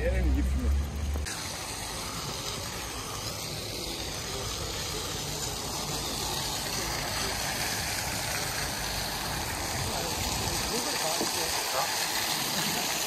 Ehrengipfel. Ja.